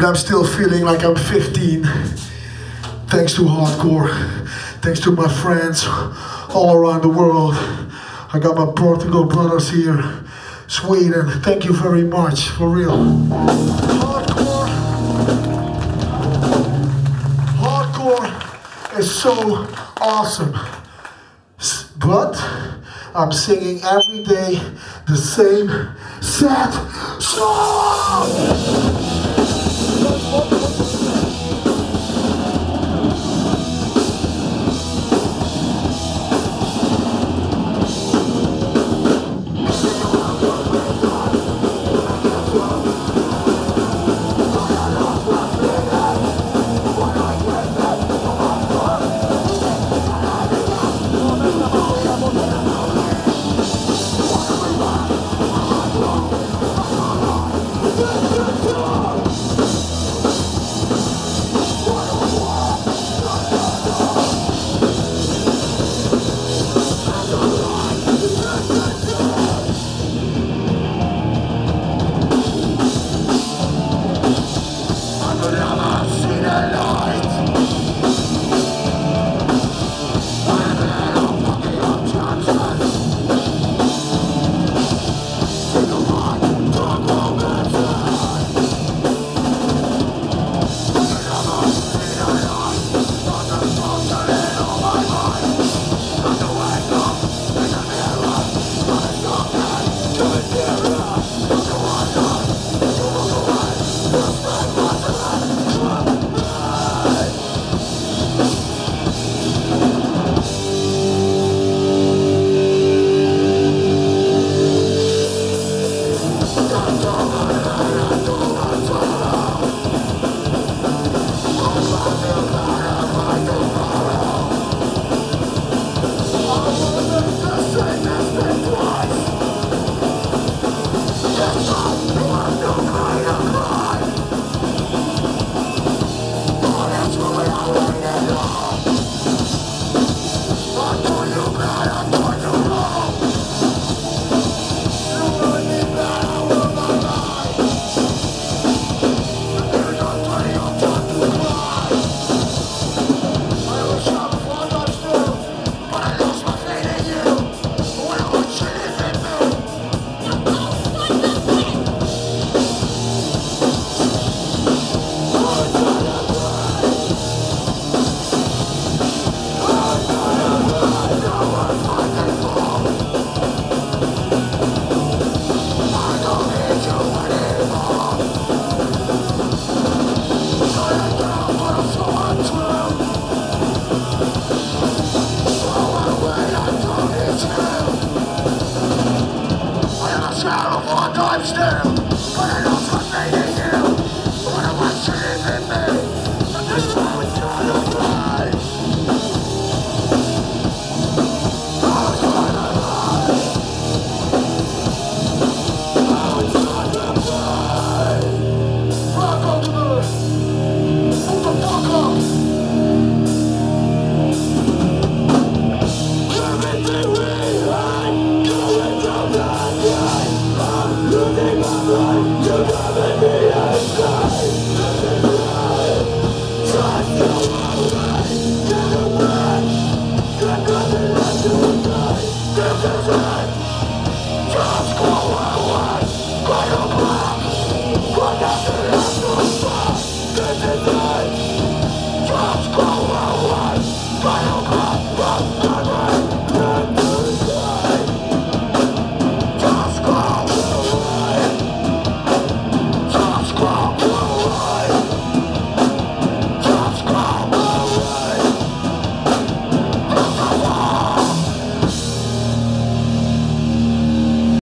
but I'm still feeling like I'm 15. Thanks to hardcore, thanks to my friends all around the world. I got my Portugal brothers here, Sweden. Thank you very much, for real. Hardcore, hardcore is so awesome. But I'm singing every day the same sad song. out. scared of what I'm still, but I know